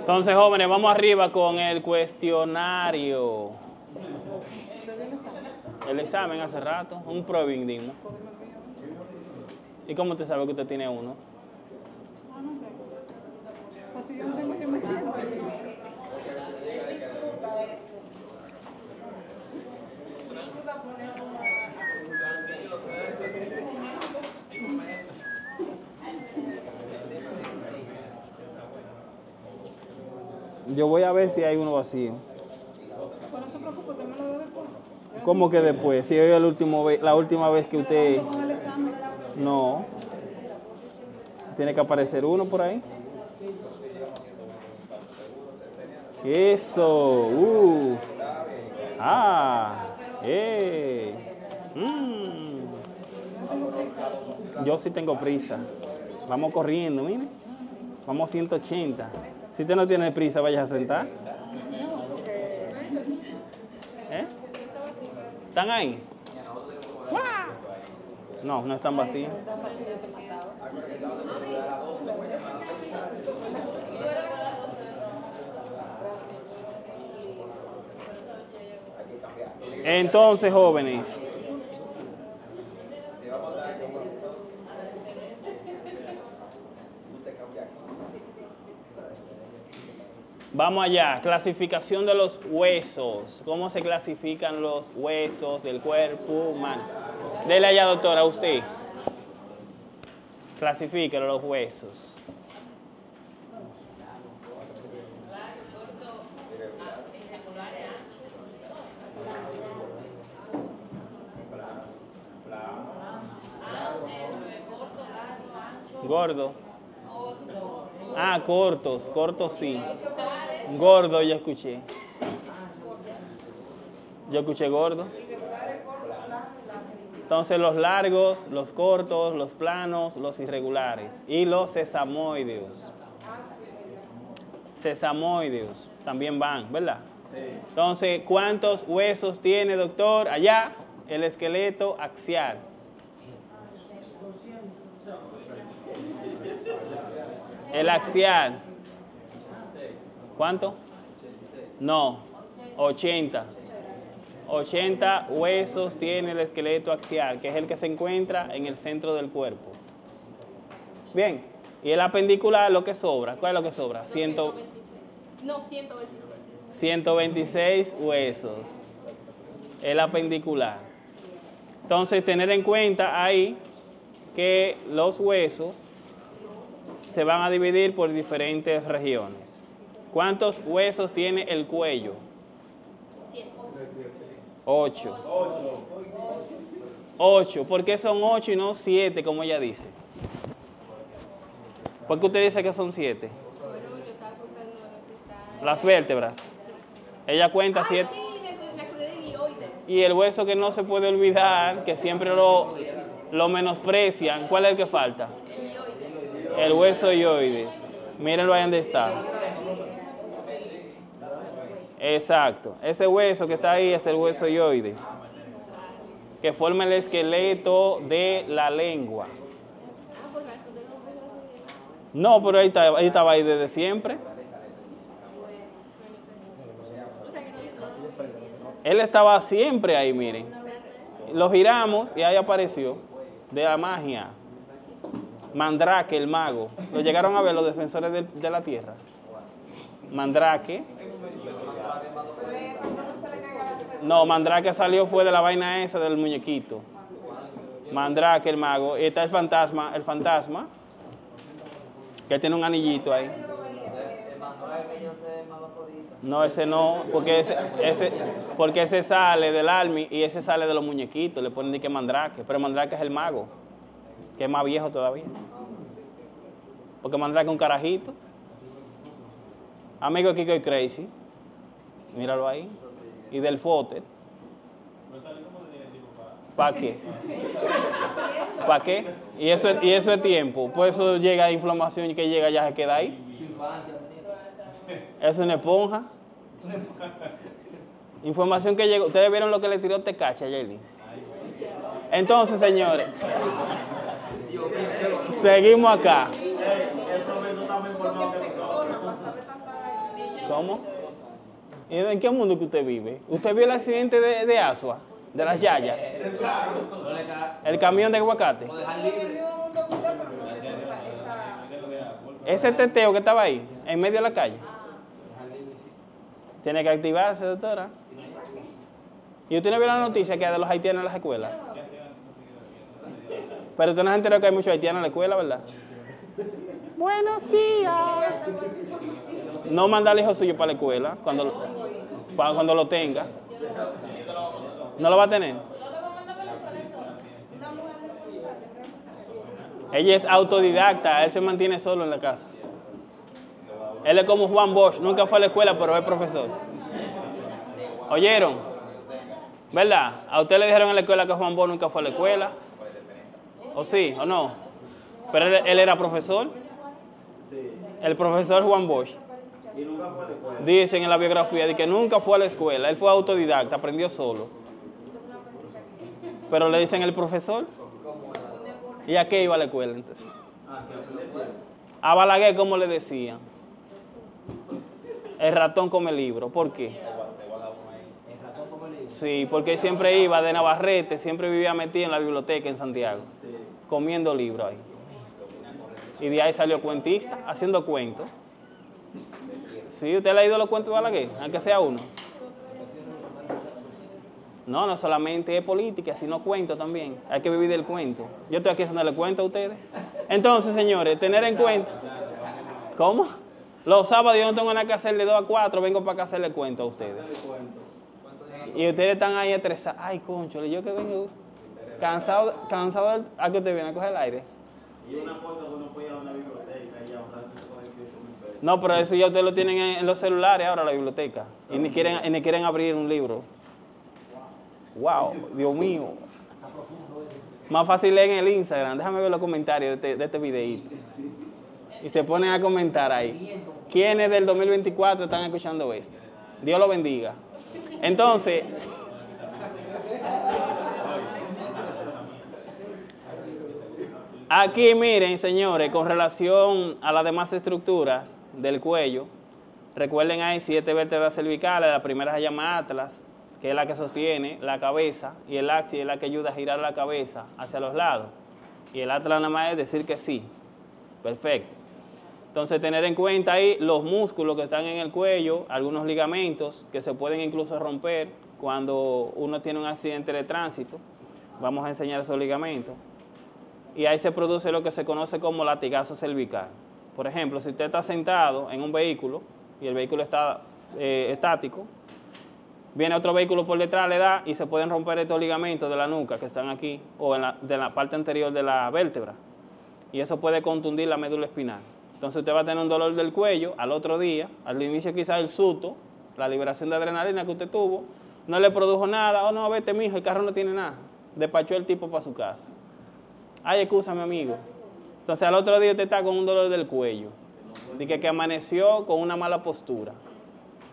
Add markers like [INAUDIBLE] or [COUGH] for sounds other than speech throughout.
Entonces, jóvenes, vamos arriba con el cuestionario. El examen hace rato, un probing. ¿Y cómo te sabe que usted tiene uno? Yo voy a ver si hay uno vacío. Pero no se preocupe, usted me lo da después. ¿Cómo que después? Si hoy es el último ve- la última vez que usted... No. Tiene que aparecer uno por ahí. Eso. Uf. Ah. Eh. Mm. Yo sí tengo prisa. Vamos corriendo, mire. Vamos a 180. Si usted no tiene prisa, vaya a sentar. ¿Eh? ¿Están ahí? No, no están vacíos. Entonces, jóvenes, vamos allá. Clasificación de los huesos. ¿Cómo se clasifican los huesos del cuerpo humano? Dele allá, doctora, a usted. Clasifíquelo los huesos. Gordo. Ah, cortos, cortos sí. Gordo yo escuché. Yo escuché gordo. Entonces los largos, los cortos, los planos, los irregulares y los sesamoideos. Sesamoideos también van, ¿verdad? Entonces, ¿cuántos huesos tiene, doctor? Allá, el esqueleto axial. El axial. ¿Cuánto? No, 80. 80 huesos tiene el esqueleto axial, que es el que se encuentra en el centro del cuerpo. Bien, y el apendicular lo que sobra, ¿cuál es lo que sobra? 100 No, 126. 126 huesos. El apendicular. Entonces, tener en cuenta ahí que los huesos se van a dividir por diferentes regiones. ¿Cuántos huesos tiene el cuello? 8. 8. ¿Por qué son 8 y no 7 como ella dice? ¿Por qué usted dice que son 7? Bueno, yo estaba contando lo que está. Las vértebras. Ella cuenta Ay, 7. sí, me, me acordé de dioides. Y el hueso que no se puede olvidar, que siempre lo, lo menosprecian, ¿cuál es el que falta? El hueso ioides. Mírenlo ahí donde está. Exacto. Ese hueso que está ahí es el hueso ioides, que forma el esqueleto de la lengua. No, pero ahí, está- ahí estaba ahí desde siempre. Él estaba siempre ahí, miren. Lo giramos y ahí apareció de la magia. Mandrake, el mago. Lo llegaron a ver los defensores de, de la tierra. Mandrake. No, Mandrake salió fue de la vaina esa del muñequito. Mandrake, el mago. Y está el fantasma, el fantasma. Que tiene un anillito ahí. No, ese no, porque ese, ese, porque ese sale del army y ese sale de los muñequitos, le ponen de que mandrake, pero mandrake es el mago, que es más viejo todavía. Porque mandrake es un carajito. Amigo Kiko y Crazy, míralo ahí. Y del Foter. ¿Para qué? ¿Para qué? Y eso, es- y eso es tiempo. Pues eso llega a inflamación y que llega ya se queda ahí. Es una esponja. Información que llegó. Ustedes vieron lo que le tiró Tecacha a Yeli. Entonces, señores, seguimos acá. ¿Cómo? ¿Y ¿En qué mundo que usted vive? ¿Usted vio el accidente de, Asua? De las Yayas. El camión de aguacate. Ese teteo que estaba ahí, en medio de la calle. Tiene que activarse, doctora. ¿Y usted no vio la noticia que hay de los haitianos en las escuelas? Pero usted no se enteró que hay muchos haitianos en la escuela, ¿verdad? Buenos días. No manda al hijo suyo para la escuela cuando, cuando lo tenga. ¿No lo va a tener? Ella es autodidacta, él se mantiene solo en la casa. Él es como Juan Bosch, nunca fue a la escuela, pero es profesor. ¿Oyeron? ¿Verdad? A usted le dijeron en la escuela que Juan Bosch nunca fue a la escuela. ¿O sí? ¿O no? Pero él, él era profesor. El profesor Juan Bosch. Dicen en la biografía de que nunca fue a la escuela. Él fue autodidacta, aprendió solo. Pero le dicen el profesor. ¿Y a qué iba a la escuela entonces? A Balaguer, ¿cómo le decían? El ratón come libro. ¿Por qué? Sí, porque siempre iba de Navarrete, siempre vivía metido en la biblioteca en Santiago, comiendo libros ahí. Y de ahí salió cuentista, haciendo cuentos. Sí, ¿usted ha ido los cuentos de Balaguer? Aunque sea uno. No, no solamente es política, sino cuento también. Hay que vivir del cuento. Yo estoy aquí haciéndole cuento a ustedes. Entonces, señores, tener en cuenta. ¿Cómo? Los sábados yo no tengo nada que hacerle 2 a 4, vengo para acá hacerle cuento a ustedes. Y ustedes están ahí estresados. Ay, concho, yo que vengo cansado, cansado del- a que usted viene a coger el aire. Y una cosa que uno puede ir a una biblioteca y ahorrarse 48 mil pesos. No, pero eso ya ustedes lo tienen en, en los celulares ahora, la biblioteca. Y ni quieren, y ni quieren abrir un libro. Wow, Dios mío. Más fácil leer en el Instagram. Déjame ver los comentarios de este, de este videíto. Y se ponen a comentar ahí. ¿Quiénes del 2024 están escuchando esto? Dios lo bendiga. Entonces, aquí miren, señores, con relación a las demás estructuras del cuello, recuerden hay siete vértebras cervicales, la primera se llama atlas, que es la que sostiene la cabeza, y el axis es la que ayuda a girar la cabeza hacia los lados. Y el atlas nada más es decir que sí. Perfecto. Entonces, tener en cuenta ahí los músculos que están en el cuello, algunos ligamentos que se pueden incluso romper cuando uno tiene un accidente de tránsito. Vamos a enseñar esos ligamentos. Y ahí se produce lo que se conoce como latigazo cervical. Por ejemplo, si usted está sentado en un vehículo y el vehículo está eh, estático, viene otro vehículo por detrás, le da y se pueden romper estos ligamentos de la nuca que están aquí o en la, de la parte anterior de la vértebra. Y eso puede contundir la médula espinal. Entonces usted va a tener un dolor del cuello al otro día, al inicio quizás el susto, la liberación de adrenalina que usted tuvo, no le produjo nada, oh no, vete mijo, el carro no tiene nada. Despachó el tipo para su casa. Ay, mi amigo. Entonces al otro día usted está con un dolor del cuello. Dice que amaneció con una mala postura.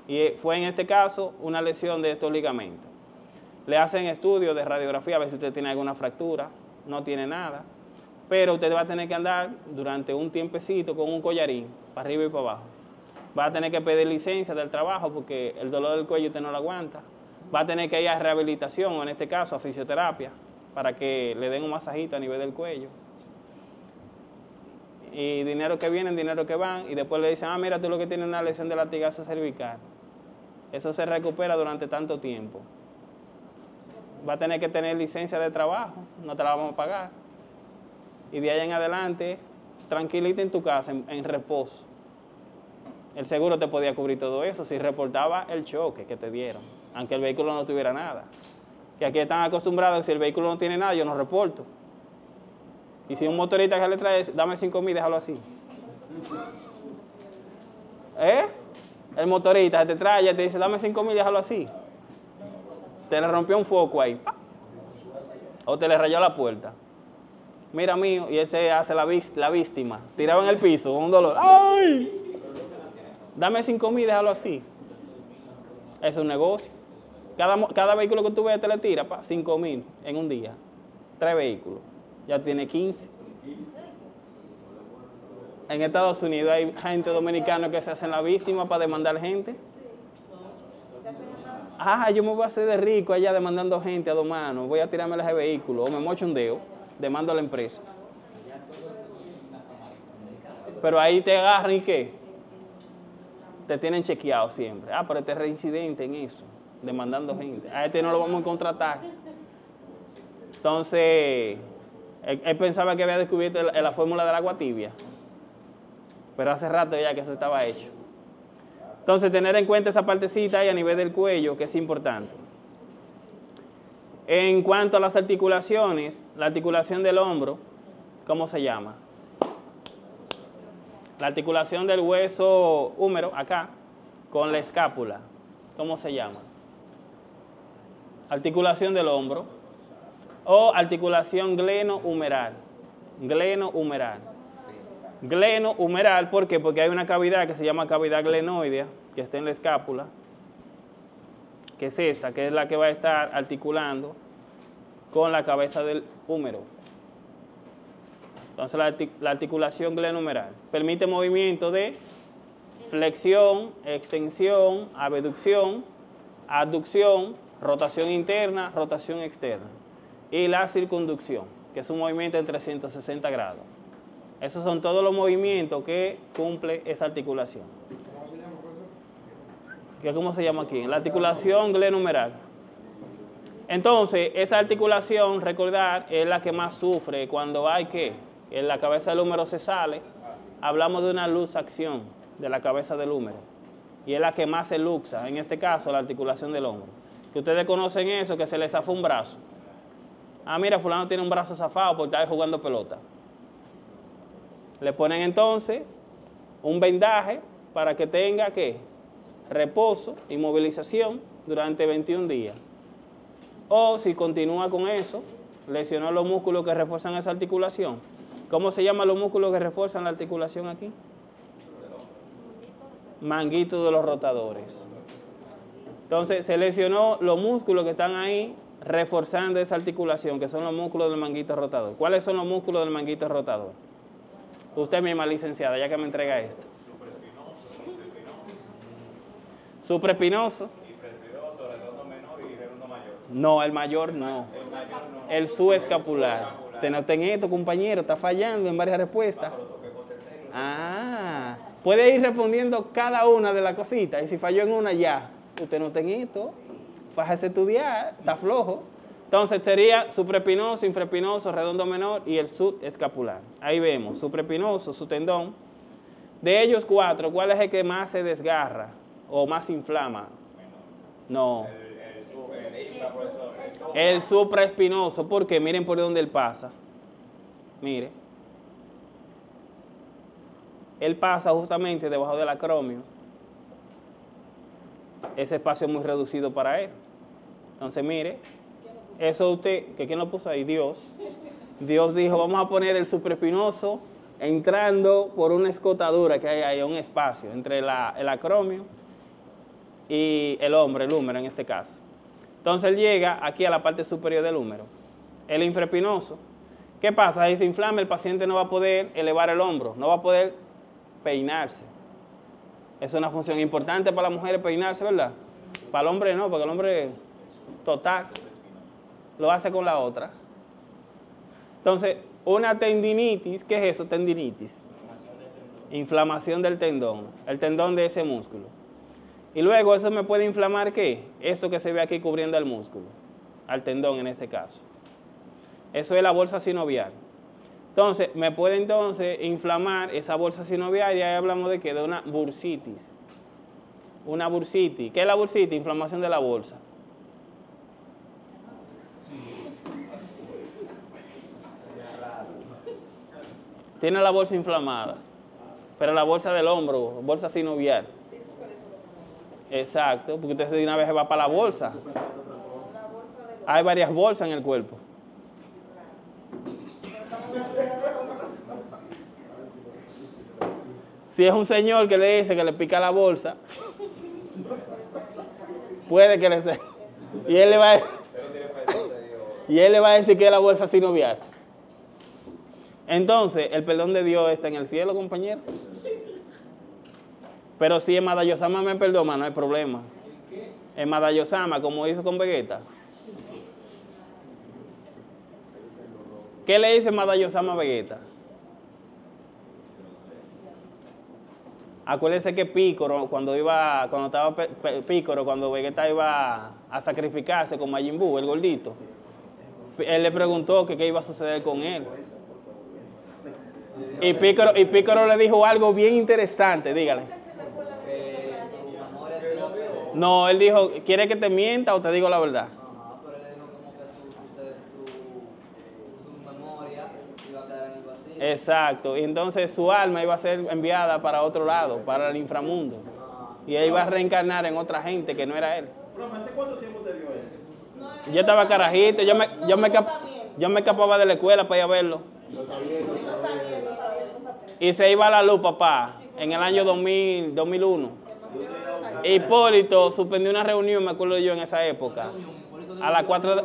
Y eh, fue en este caso una lesión de estos ligamentos. Le hacen estudios de radiografía a ver si usted tiene alguna fractura. No tiene nada. Pero usted va a tener que andar durante un tiempecito con un collarín, para arriba y para abajo. Va a tener que pedir licencia del trabajo porque el dolor del cuello usted no lo aguanta. Va a tener que ir a rehabilitación, o en este caso a fisioterapia, para que le den un masajito a nivel del cuello. Y dinero que vienen, dinero que van, y después le dicen, ah, mira, tú lo que tienes es una lesión de latigazo cervical. Eso se recupera durante tanto tiempo. Va a tener que tener licencia de trabajo, no te la vamos a pagar. Y de ahí en adelante, tranquilita en tu casa, en, en reposo. El seguro te podía cubrir todo eso si reportaba el choque que te dieron, aunque el vehículo no tuviera nada. Y aquí están acostumbrados que si el vehículo no tiene nada, yo no reporto. Y si un motorista que le trae, dame 5 mil, déjalo así. ¿Eh? El motorista te trae y te dice, dame 5 mil, déjalo así. Te le rompió un foco ahí. O te le rayó la puerta. Mira mío, y ese hace la, la víctima. Tirado en el piso con un dolor. ¡Ay! Dame 5 mil, déjalo así. Es un negocio. Cada, cada vehículo que tú veas te le tira, pa, 5 mil en un día. Tres vehículos. Ya tiene 15. En Estados Unidos hay gente dominicana que se hacen la víctima para demandar gente. Ah, yo me voy a hacer de rico allá demandando gente a dos manos. Voy a tirarme ese vehículo o me mocho un dedo, demando a la empresa. Pero ahí te agarran y qué? Te tienen chequeado siempre. Ah, pero este es reincidente en eso, demandando gente. A este no lo vamos a contratar. Entonces, él, pensaba que había descubierto la, la fórmula del agua tibia. Pero hace rato ya que eso estaba hecho. Entonces, tener en cuenta esa partecita ahí a nivel del cuello, que es importante. En cuanto a las articulaciones, la articulación del hombro, ¿cómo se llama? La articulación del hueso húmero, acá, con la escápula, ¿cómo se llama? Articulación del hombro o articulación gleno-humeral. Gleno-humeral. Gleno-humeral, ¿por qué? Porque hay una cavidad que se llama cavidad glenoidea, que está en la escápula, que es esta, que es la que va a estar articulando con la cabeza del húmero. Entonces la, artic- la articulación glenohumeral permite movimiento de flexión, extensión, abducción, abducción, rotación interna, rotación externa. Y la circunducción, que es un movimiento en 360 grados. Esos son todos los movimientos que cumple esa articulación. ¿Qué, ¿Cómo se llama aquí? La articulación glenohumeral. Entonces, esa articulación, recordar, es la que más sufre cuando hay que, en la cabeza del húmero se sale, hablamos de una luxación de la cabeza del húmero. Y es la que más se luxa, en este caso, la articulación del hombro. Que ustedes conocen eso, que se le zafó un brazo. Ah, mira, fulano tiene un brazo zafado porque está jugando pelota. Le ponen entonces un vendaje para que tenga ¿qué? reposo, inmovilización durante 21 días. O si continúa con eso, lesionó los músculos que refuerzan esa articulación. ¿Cómo se llaman los músculos que refuerzan la articulación aquí? Manguito de los rotadores. Entonces se lesionó los músculos que están ahí reforzando esa articulación, que son los músculos del manguito rotador. ¿Cuáles son los músculos del manguito rotador? Usted misma, licenciada, ya que me entrega esto. Supraespinoso. No, el mayor no. El subescapular. Te noten esto, compañero, está fallando en varias respuestas. Ah, puede ir respondiendo cada una de las cositas. Y si falló en una, ya. Usted no ten esto, a estudiar, está flojo. Entonces sería supraespinoso, infraespinoso, redondo menor y el subescapular. Ahí vemos, supraespinoso, su tendón. De ellos cuatro, ¿cuál es el que más se desgarra o más inflama? No. El supraespinoso, porque miren por dónde él pasa. Mire. Él pasa justamente debajo del acromio. Ese espacio es muy reducido para él. Entonces, mire, eso usted, que quién lo puso ahí, Dios. Dios dijo, vamos a poner el supraespinoso entrando por una escotadura que hay ahí, un espacio entre el acromio y el hombre, el húmero en este caso. Entonces él llega aquí a la parte superior del húmero. El infraespinoso. ¿Qué pasa? Si se inflama, el paciente no va a poder elevar el hombro, no va a poder peinarse. Es una función importante para la mujer peinarse, ¿verdad? Para el hombre no, porque el hombre total lo hace con la otra. Entonces, una tendinitis, ¿qué es eso? Tendinitis. Inflamación del tendón, el tendón de ese músculo. Y luego eso me puede inflamar qué? Esto que se ve aquí cubriendo el músculo, al tendón en este caso. Eso es la bolsa sinovial. Entonces, me puede entonces inflamar esa bolsa sinovial y ahí hablamos de qué? De una bursitis. Una bursitis. ¿Qué es la bursitis? Inflamación de la bolsa. Tiene la bolsa inflamada, pero la bolsa del hombro, bolsa sinovial. Exacto, porque usted de una vez va para la bolsa. Hay varias bolsas en el cuerpo. Si es un señor que le dice que le pica la bolsa, puede que le sea. Y él le va a, y él le va a decir que es la bolsa sinovial. Entonces, el perdón de Dios está en el cielo, compañero. Pero si en Madayosama me perdona, no hay problema. En Madayosama, como hizo con Vegeta. ¿Qué le dice Madayosama a Vegeta? Acuérdense que Pícoro, cuando iba, cuando estaba Pícoro, cuando Vegeta iba a sacrificarse con Majin el gordito, él le preguntó que qué iba a suceder con él. Y Pícoro, y le dijo algo bien interesante, dígale. No, él dijo, ¿quiere que te mienta o te digo la verdad? Exacto. Y entonces su alma iba a ser enviada para otro lado, para el inframundo. Y él iba a reencarnar en otra gente que no era él. ¿hace cuánto tiempo te dio eso? Yo estaba carajito, yo me, yo me, escap- yo me escapaba de la escuela para ir a verlo. Y se iba a la luz, papá, en el año 2000, 2001. Hipólito suspendió una reunión, me acuerdo yo en esa época. A las 4 de,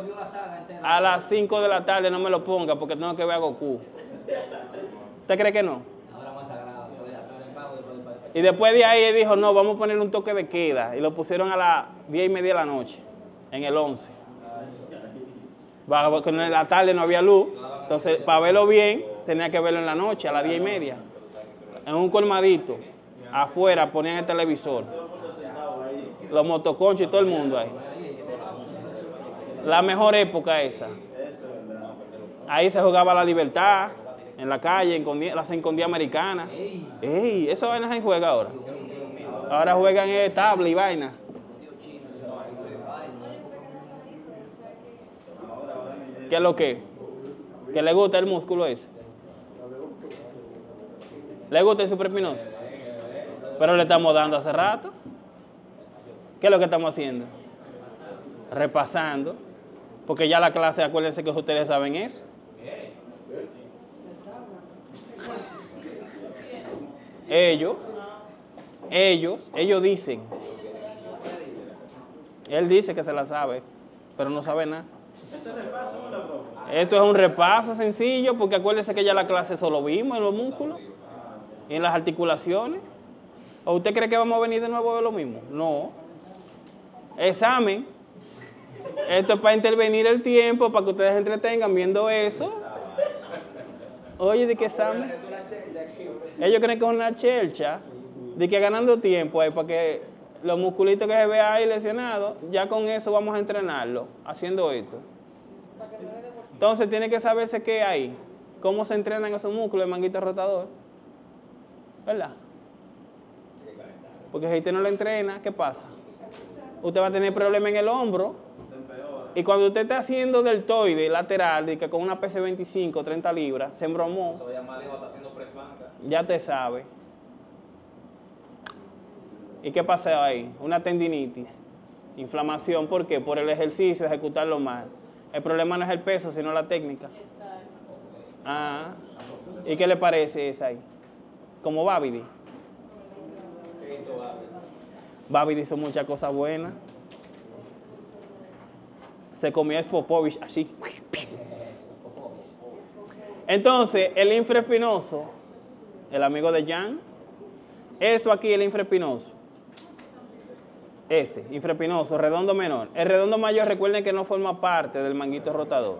a las 5 de la tarde no me lo ponga porque tengo que ver a Goku. ¿Usted cree que no? Y después de ahí él dijo, no, vamos a poner un toque de queda. Y lo pusieron a las 10 y media de la noche, en el 11. En la tarde no había luz. Entonces, para verlo bien, tenía que verlo en la noche, a las 10 y media. En un colmadito, afuera, ponían el televisor. Los motoconchos y todo el mundo ahí. La mejor época esa. Ahí se jugaba la libertad, en la calle, en las escondidas americanas. Ey, eso vaina se juega ahora. Ahora juegan en tabla y vaina. ¿Qué es lo que? ¿Que le gusta el músculo ese? ¿Le gusta el superpinoso? Pero le estamos dando hace rato. ¿Qué es lo que estamos haciendo? Repasando. Porque ya la clase, acuérdense que ustedes saben eso. Ellos, ellos, ellos dicen. Él dice que se la sabe, pero no sabe nada. Esto es un repaso sencillo, porque acuérdense que ya la clase solo vimos en los músculos y en las articulaciones. ¿O usted cree que vamos a venir de nuevo a ver lo mismo? No. Examen. Esto es para intervenir el tiempo, para que ustedes se entretengan viendo eso. Oye, ¿de qué examen? Ellos creen que es una chelcha, de que ganando tiempo ahí para que los musculitos que se vean ahí lesionados, ya con eso vamos a entrenarlo, haciendo esto. Entonces tiene que saberse qué hay, cómo se entrenan esos músculos, el manguito rotador. ¿Verdad? Porque si usted no lo entrena, ¿qué pasa? Usted va a tener problemas en el hombro. Y cuando usted está haciendo deltoide lateral, de que con una PC25, 30 libras, se embromó, ya te sabe. ¿Y qué pasa ahí? Una tendinitis, inflamación, ¿por qué? Por el ejercicio, ejecutarlo mal. El problema no es el peso, sino la técnica. Ah, ¿y qué le parece esa ahí? Como Babidi. Babidi hizo muchas cosas buenas. Se comió a Popovich así. Entonces, el infraespinoso, el amigo de Jan, esto aquí el infraespinoso. Este, infraespinoso, redondo menor. El redondo mayor, recuerden que no forma parte del manguito rotador.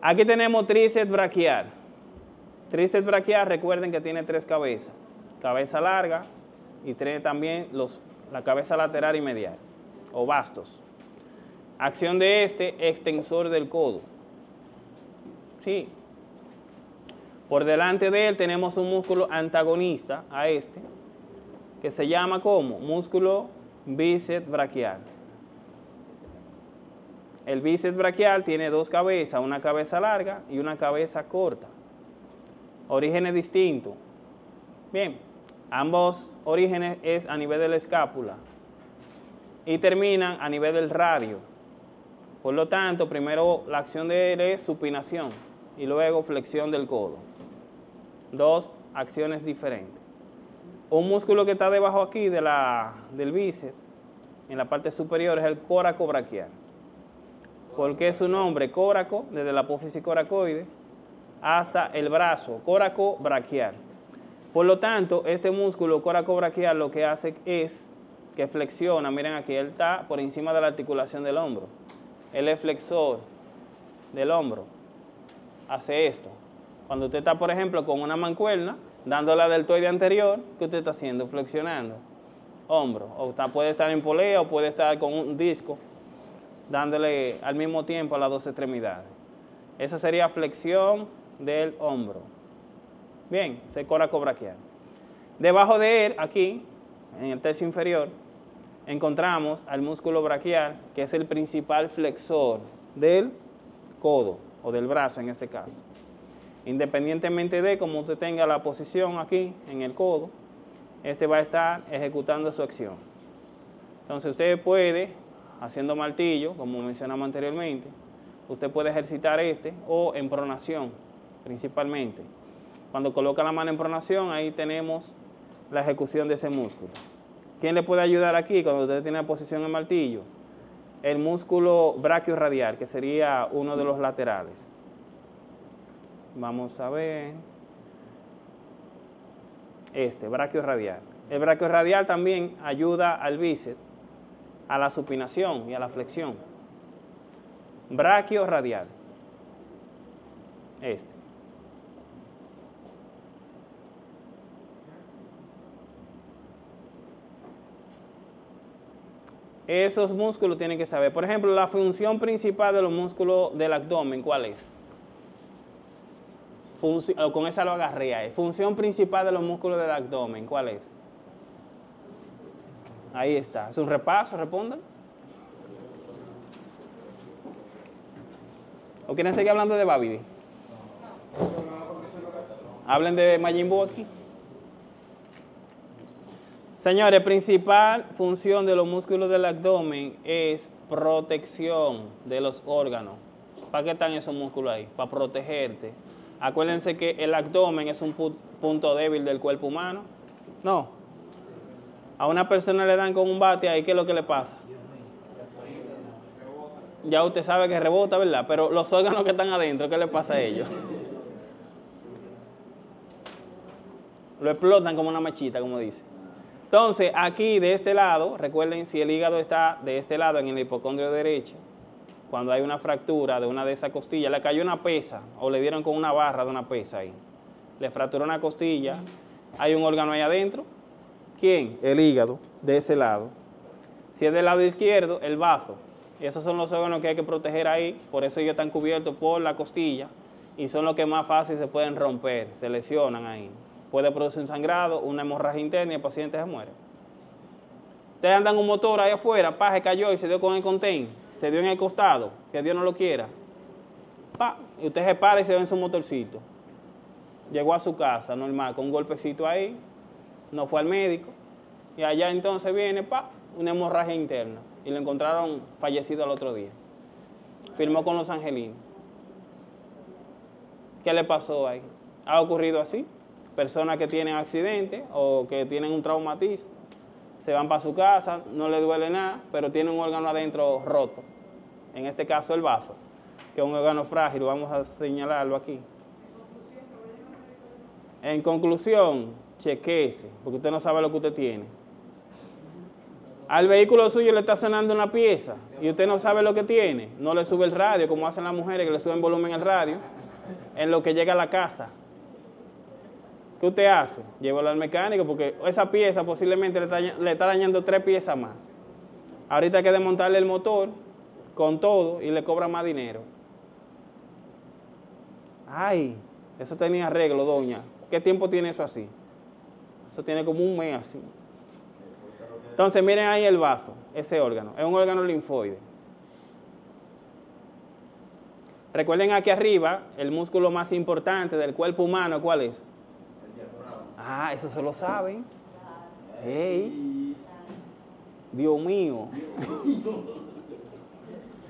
Aquí tenemos tríceps braquial. Tríceps braquial, recuerden que tiene tres cabezas. Cabeza larga y tiene también los, la cabeza lateral y medial, o bastos. Acción de este, extensor del codo. Sí. Por delante de él tenemos un músculo antagonista a este, que se llama como músculo bíceps braquial. El bíceps braquial tiene dos cabezas, una cabeza larga y una cabeza corta. Orígenes distintos. Bien, ambos orígenes es a nivel de la escápula y terminan a nivel del radio. Por lo tanto, primero la acción de él es supinación y luego flexión del codo. Dos acciones diferentes. Un músculo que está debajo aquí de la, del bíceps, en la parte superior, es el coracobraquial. porque es su nombre córaco, desde la apófisis coracoide hasta el brazo, córaco braquial. Por lo tanto, este músculo córaco braquial lo que hace es que flexiona, miren aquí, él está por encima de la articulación del hombro. Él es flexor del hombro. Hace esto. Cuando usted está, por ejemplo, con una mancuerna, dando la deltoide anterior, ¿qué usted está haciendo? Flexionando. Hombro. O puede estar en polea o puede estar con un disco, dándole al mismo tiempo a las dos extremidades. Esa sería flexión del hombro. Bien, se córaco braquial. Debajo de él, aquí, en el tercio inferior, encontramos al músculo braquial, que es el principal flexor del codo o del brazo en este caso. Independientemente de cómo usted tenga la posición aquí en el codo, este va a estar ejecutando su acción. Entonces usted puede, haciendo martillo, como mencionamos anteriormente, usted puede ejercitar este o en pronación principalmente. Cuando coloca la mano en pronación, ahí tenemos la ejecución de ese músculo. ¿Quién le puede ayudar aquí cuando usted tiene la posición en martillo? El músculo brachioradial, que sería uno de los laterales. Vamos a ver. Este, brachioradial. El brachioradial también ayuda al bíceps, a la supinación y a la flexión. Brachioradial. Este. Esos músculos tienen que saber. Por ejemplo, la función principal de los músculos del abdomen, ¿cuál es? O con esa lo agarré ahí. Función principal de los músculos del abdomen, ¿cuál es? Ahí está. Es un repaso, respondan. ¿O quieren seguir hablando de Babidi? Hablen de Majin Buu aquí. Señores, principal función de los músculos del abdomen es protección de los órganos. ¿Para qué están esos músculos ahí? Para protegerte. Acuérdense que el abdomen es un pu- punto débil del cuerpo humano. No. A una persona le dan con un bate ahí, ¿qué es lo que le pasa? Ya usted sabe que rebota, ¿verdad? Pero los órganos que están adentro, ¿qué le pasa a ellos? Lo explotan como una machita, como dice. Entonces, aquí de este lado, recuerden si el hígado está de este lado en el hipocondrio derecho, cuando hay una fractura de una de esas costillas, le cayó una pesa o le dieron con una barra de una pesa ahí, le fracturó una costilla, hay un órgano ahí adentro. ¿Quién? El hígado, de ese lado. Si es del lado izquierdo, el bazo. Esos son los órganos que hay que proteger ahí, por eso ellos están cubiertos por la costilla y son los que más fácil se pueden romper, se lesionan ahí. Puede producir un sangrado, una hemorragia interna y el paciente se muere. Ustedes andan un motor ahí afuera, pa, se cayó y se dio con el contén, se dio en el costado, que Dios no lo quiera. Pa, y usted se para y se ve en su motorcito. Llegó a su casa, normal, con un golpecito ahí, no fue al médico, y allá entonces viene, pa, una hemorragia interna, y lo encontraron fallecido al otro día. Firmó con los angelinos. ¿Qué le pasó ahí? ¿Ha ocurrido así? Personas que tienen accidente o que tienen un traumatismo, se van para su casa, no le duele nada, pero tienen un órgano adentro roto. En este caso el vaso, que es un órgano frágil, vamos a señalarlo aquí. En conclusión, chequese, porque usted no sabe lo que usted tiene. Al vehículo suyo le está sonando una pieza y usted no sabe lo que tiene, no le sube el radio, como hacen las mujeres que le suben volumen al radio, en lo que llega a la casa. ¿Qué usted hace? Llévalo al mecánico porque esa pieza posiblemente le está, le está dañando tres piezas más. Ahorita hay que desmontarle el motor con todo y le cobra más dinero. Ay, eso tenía arreglo, doña. ¿Qué tiempo tiene eso así? Eso tiene como un mes así. Entonces, miren ahí el bazo, ese órgano. Es un órgano linfoide. Recuerden aquí arriba, el músculo más importante del cuerpo humano, ¿cuál es? Ah, eso se lo saben. Ey. Dios mío.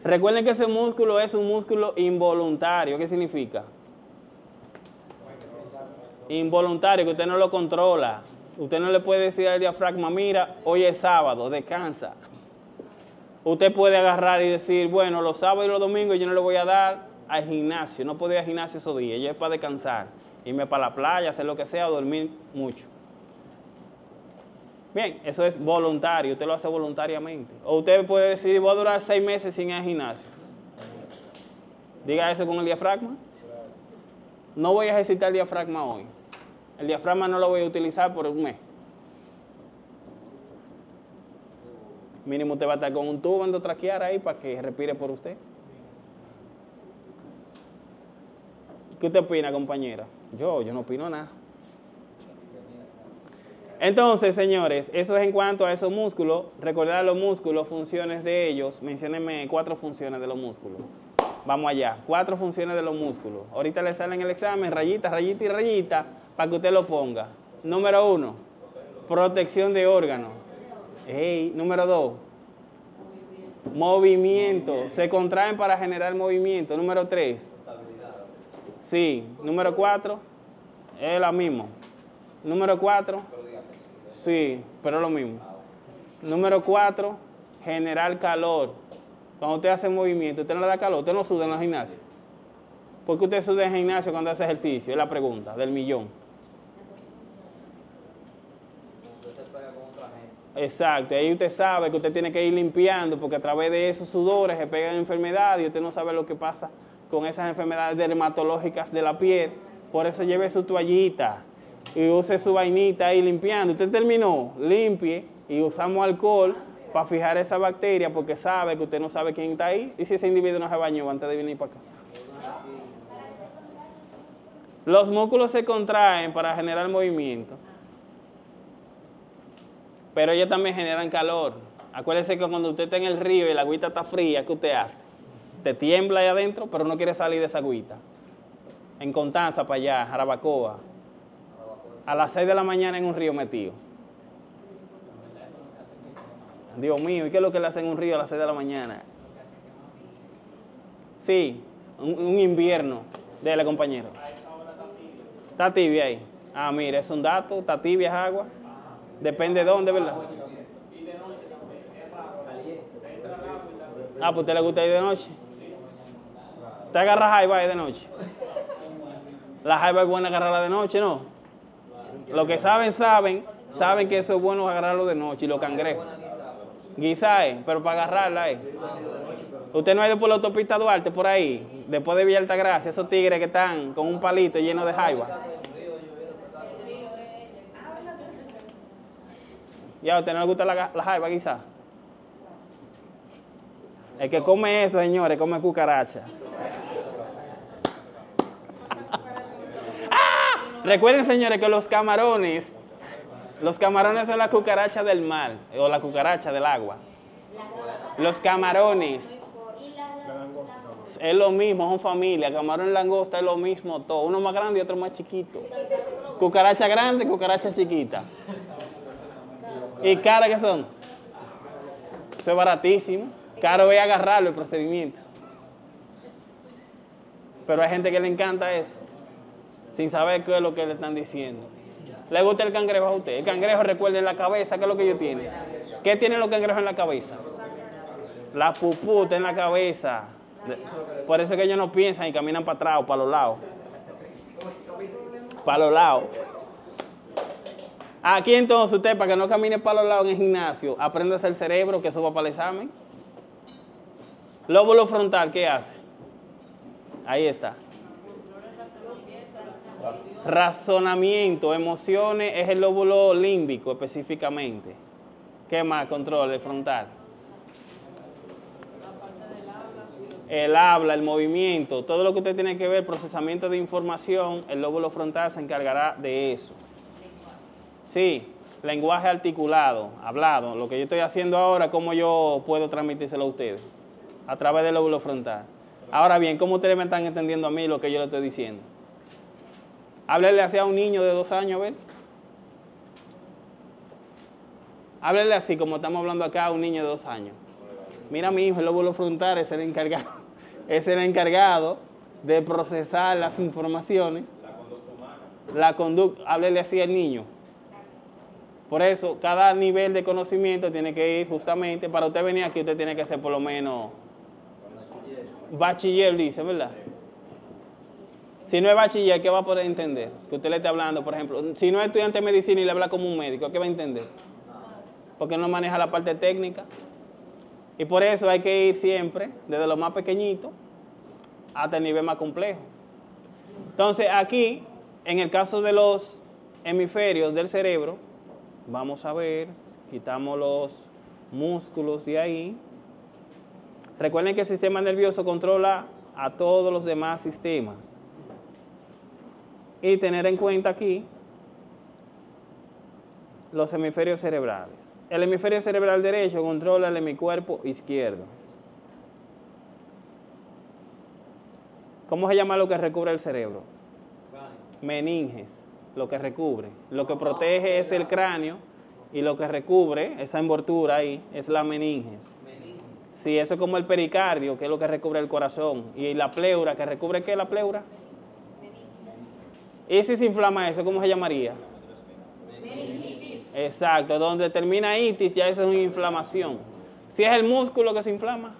Recuerden que ese músculo es un músculo involuntario. ¿Qué significa? Involuntario, que usted no lo controla. Usted no le puede decir al diafragma, mira, hoy es sábado, descansa. Usted puede agarrar y decir, bueno, los sábados y los domingos yo no le voy a dar al gimnasio, no puedo ir al gimnasio esos días, yo es para descansar, irme para la playa, hacer lo que sea, dormir mucho. Bien, eso es voluntario, usted lo hace voluntariamente. O usted puede decir, voy a durar seis meses sin ir al gimnasio. Diga eso con el diafragma. No voy a ejercitar el diafragma hoy. El diafragma no lo voy a utilizar por un mes. Mínimo usted va a estar con un tubo endotraquear ahí para que respire por usted. ¿Qué usted opina, compañera? Yo, yo no opino nada. Entonces, señores, eso es en cuanto a esos músculos. Recordar los músculos, funciones de ellos. Menciónenme cuatro funciones de los músculos. Vamos allá. Cuatro funciones de los músculos. Ahorita le salen el examen, rayita, rayita y rayita, para que usted lo ponga. Número uno, protección de órganos. Hey, número dos, movimiento. Se contraen para generar movimiento. Número tres, sí. Número cuatro, es lo mismo. Número cuatro, sí, pero es lo mismo. Número cuatro, generar calor. Cuando usted hace movimiento, usted no le da calor, usted no suda en el gimnasio. ¿Por qué usted suda en el gimnasio cuando hace ejercicio? Es la pregunta del millón. Exacto, ahí usted sabe que usted tiene que ir limpiando porque a través de esos sudores se pegan enfermedades y usted no sabe lo que pasa con esas enfermedades dermatológicas de la piel. Por eso lleve su toallita y use su vainita ahí limpiando. Usted terminó, limpie y usamos alcohol para fijar esa bacteria porque sabe que usted no sabe quién está ahí y si ese individuo no se bañó antes de venir para acá. Los músculos se contraen para generar movimiento, pero ellos también generan calor. Acuérdese que cuando usted está en el río y la agüita está fría, ¿qué usted hace? Te tiembla ahí adentro, pero no quiere salir de esa agüita. En Contanza, para allá, Jarabacoa. A las 6 de la mañana en un río metido. Dios mío, ¿y qué es lo que le hacen en un río a las 6 de la mañana? Sí, un, invierno. Dele, compañero. Está tibia ahí. Ah, mire, es un dato, está tibia es agua. Depende de dónde, ¿verdad? Ah, pues a usted le gusta ir de noche. ¿Usted agarra jaiba de noche? La jaiba es buena agarrarla de noche, ¿no? Los que saben, saben, saben que eso es bueno agarrarlo de noche y los cangrejos. Guisae, pero para agarrarla, ¿eh? Usted no ha ido por la autopista Duarte, por ahí, después de Villa Altagracia, esos tigres que están con un palito lleno de jaiba. ¿Y a usted no le gusta la, la jaiba, quizá? El que come eso, señores, come cucaracha. Recuerden, señores, que los camarones, los camarones son la cucaracha del mar, o la cucaracha del agua. Los camarones. Es lo mismo, son familia. Camarón langosta es lo mismo todo. Uno más grande y otro más chiquito. Cucaracha grande, cucaracha chiquita. ¿Y cara qué son? Eso es baratísimo. Caro es agarrarlo el procedimiento. Pero hay gente que le encanta eso. Sin saber qué es lo que le están diciendo. ¿Le gusta el cangrejo a usted? El cangrejo, recuerde, la cabeza, ¿qué es lo que ellos tienen? ¿Qué tienen los cangrejos en la cabeza? La puputa en la cabeza. Por eso es que ellos no piensan y caminan para atrás o para los lados. Para los lados. Aquí entonces usted, para que no camine para los lados en el gimnasio, aprende a hacer el cerebro, que va para el examen. Lóbulo frontal, ¿qué hace? Ahí está. Razonamiento, emociones, es el lóbulo límbico específicamente. ¿Qué más controla el frontal? El habla, el movimiento, todo lo que usted tiene que ver, procesamiento de información, el lóbulo frontal se encargará de eso. Sí, lenguaje articulado, hablado. Lo que yo estoy haciendo ahora, ¿cómo yo puedo transmitírselo a ustedes? A través del lóbulo frontal. Ahora bien, ¿cómo ustedes me están entendiendo a mí lo que yo le estoy diciendo? Háblele así a un niño de dos años, a ver. Háblele así, como estamos hablando acá, a un niño de dos años. Mira, mi hijo, el lóbulo frontal es el encargado, [LAUGHS] es el encargado de procesar las informaciones. La conducta, háblele así al niño. Por eso, cada nivel de conocimiento tiene que ir justamente, para usted venir aquí, usted tiene que ser por lo menos Bachiller. bachiller, dice, ¿verdad? Si no es bachiller, ¿qué va a poder entender? Que usted le esté hablando, por ejemplo, si no es estudiante de medicina y le habla como un médico, ¿qué va a entender? Porque no maneja la parte técnica. Y por eso hay que ir siempre, desde lo más pequeñito hasta el nivel más complejo. Entonces, aquí, en el caso de los hemisferios del cerebro, vamos a ver, quitamos los músculos de ahí. Recuerden que el sistema nervioso controla a todos los demás sistemas. Y tener en cuenta aquí los hemisferios cerebrales. El hemisferio cerebral derecho controla el hemicuerpo izquierdo. ¿Cómo se llama lo que recubre el cerebro? Meninges, lo que recubre. Lo que protege es el cráneo y lo que recubre, esa envoltura ahí, es la meninges. Meninge. Sí, eso es como el pericardio, que es lo que recubre el corazón. Y la pleura, que recubre qué la pleura. ¿Y si se inflama eso, cómo se llamaría? Exacto, donde termina itis ya eso es una inflamación. Si es el músculo que se inflama,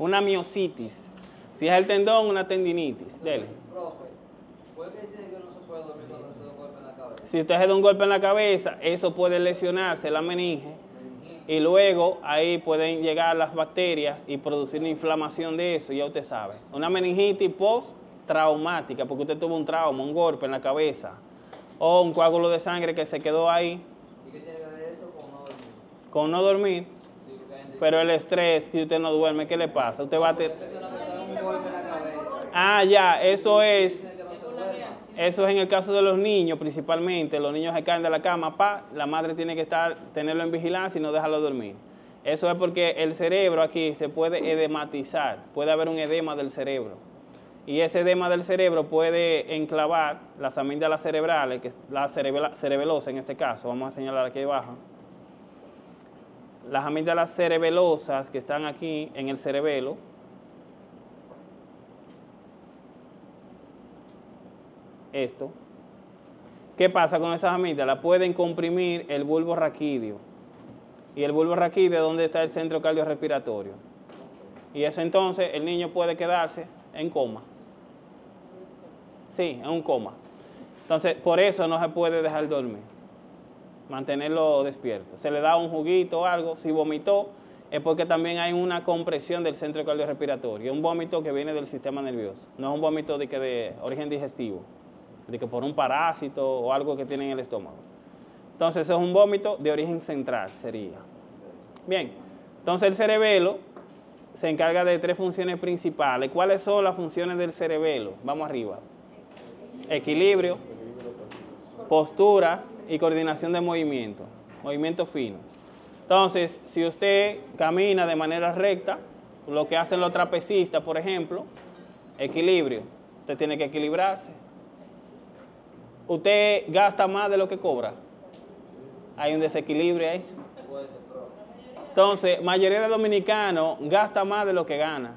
una miositis. Si es el tendón, una tendinitis. Dele. Profe, ¿puede decir que no se puede dormir cuando se da un golpe en la cabeza? Si usted se da un golpe en la cabeza, eso puede lesionarse la meninge Meningitis. y luego ahí pueden llegar las bacterias y producir una inflamación de eso, ya usted sabe. Una meningitis post-traumática, porque usted tuvo un trauma, un golpe en la cabeza o un coágulo de sangre que se quedó ahí ¿Y qué tiene que ver eso con no dormir? con no dormir, Sí, pero el estrés, si usted no duerme, ¿qué le pasa? Usted va a que te- es una persona con un golpe en la cabeza. Ah, ya, eso es, eso es en el caso de los niños principalmente. Los niños se caen de la cama, pa, la madre tiene que estar, tenerlo en vigilancia y no dejarlo dormir. Eso es porque el cerebro aquí se puede edematizar, puede haber un edema del cerebro. Y ese edema del cerebro puede enclavar las amígdalas cerebrales, que es la cerebelosa en este caso, vamos a señalar aquí abajo. Las amígdalas cerebelosas que están aquí en el cerebelo, esto. ¿Qué pasa con esas amígdalas? Pueden comprimir el bulbo raquídeo. Y el bulbo raquídeo es donde está el centro cardiorrespiratorio. Y eso entonces el niño puede quedarse en coma. Sí, en un coma. Entonces, por eso no se puede dejar dormir. Mantenerlo despierto. Se le da un juguito o algo. Si vomitó, es porque también hay una compresión del centro cardiorrespiratorio. Un vómito que viene del sistema nervioso. No es un vómito de, de origen digestivo. De que por un parásito o algo que tiene en el estómago. Entonces, es un vómito de origen central, sería. Bien, entonces el cerebelo se encarga de tres funciones principales. ¿Cuáles son las funciones del cerebelo? Vamos arriba. Equilibrio, postura y coordinación de movimiento. Movimiento fino. Entonces, si usted camina de manera recta, lo que hacen los trapecistas, por ejemplo, equilibrio. Usted tiene que equilibrarse. Usted gasta más de lo que cobra. Hay un desequilibrio ahí. Entonces, mayoría de dominicanos gasta más de lo que gana.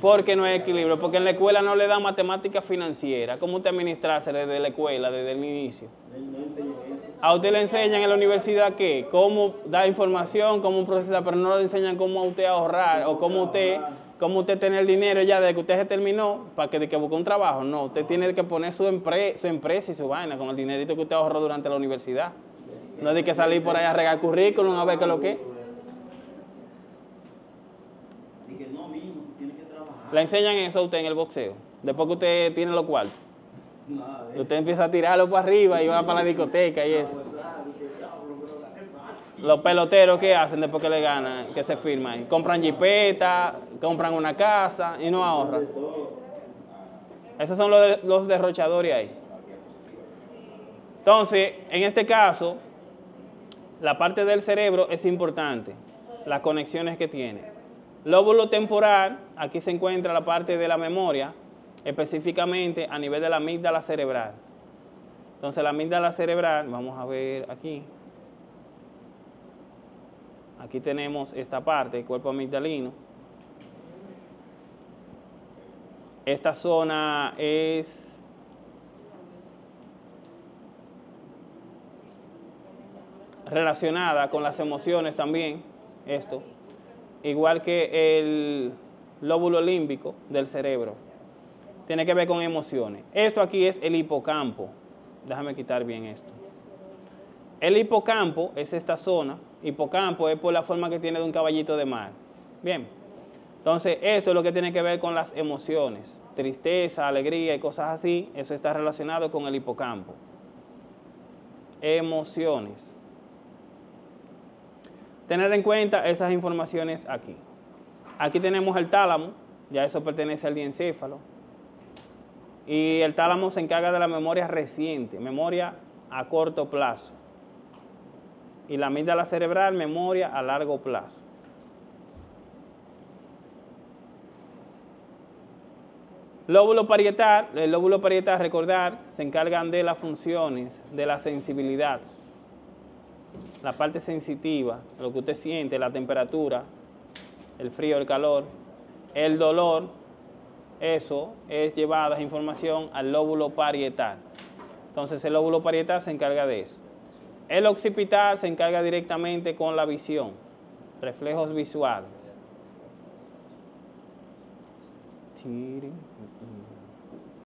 Porque no hay equilibrio, porque en la escuela no le dan matemática financiera. ¿Cómo usted administrarse desde la escuela, desde el inicio? A usted le enseñan en la universidad qué, cómo dar información, cómo procesar, pero no le enseñan cómo a usted ahorrar o cómo usted, cómo usted tener dinero ya desde que usted se terminó para que, de que busque un trabajo. No, usted tiene que poner su, empre- su empresa y su vaina con el dinerito que usted ahorró durante la universidad. No de que salir por ahí a regar currículum a ver qué es lo que es. Y que no, mismo, tú tienes Le enseñan eso a usted en el boxeo. Después que usted tiene los cuartos. Usted empieza a tirarlo para arriba y va para la discoteca y eso. Los peloteros, ¿qué hacen después que le ganan? Que se firman. Compran jipeta, compran una casa y no ahorran. Esos son los, los derrochadores ahí. Entonces, en este caso, la parte del cerebro es importante, las conexiones que tiene. Lóbulo temporal, aquí se encuentra la parte de la memoria, específicamente a nivel de la amígdala cerebral. Entonces la amígdala cerebral, vamos a ver aquí. Aquí tenemos esta parte, el cuerpo amigdalino. Esta zona es relacionada con las emociones también, esto igual que el lóbulo límbico del cerebro. Tiene que ver con emociones. Esto aquí es el hipocampo. Déjame quitar bien esto. El hipocampo es esta zona. Hipocampo es por la forma que tiene de un caballito de mar. Bien. Entonces, esto es lo que tiene que ver con las emociones. Tristeza, alegría y cosas así. Eso está relacionado con el hipocampo. Emociones. Tener en cuenta esas informaciones aquí. Aquí tenemos el tálamo, ya eso pertenece al diencéfalo. Y el tálamo se encarga de la memoria reciente, memoria a corto plazo. Y la amígdala cerebral, memoria a largo plazo. Lóbulo parietal, el lóbulo parietal, recordar, se encargan de las funciones de la sensibilidad, la parte sensitiva, lo que usted siente, la temperatura, el frío, el calor, el dolor, eso es llevada esa información al lóbulo parietal. Entonces el lóbulo parietal se encarga de eso. El occipital se encarga directamente con la visión, reflejos visuales.